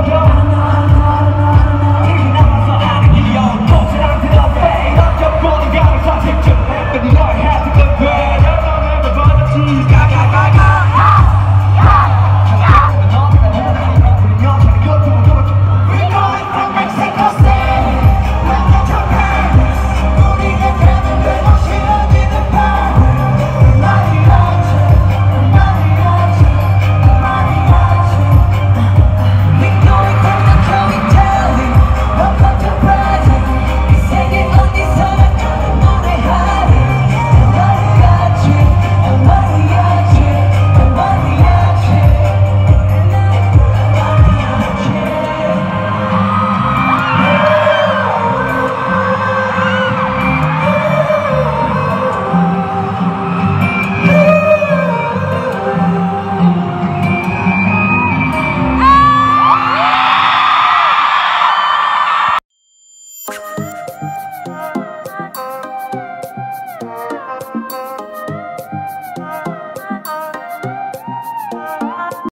Go, go.